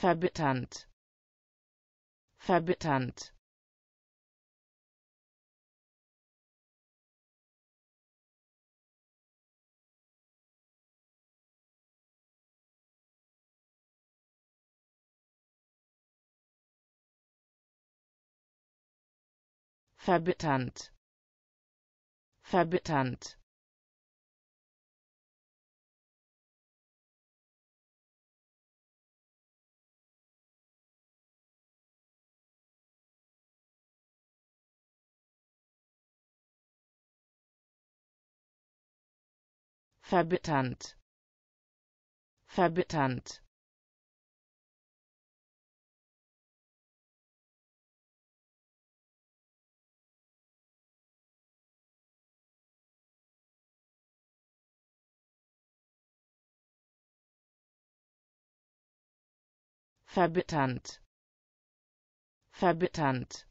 verbitternd verbitternd verbitternd verbitternd verbitternd verbitternd verbitternd verbitternd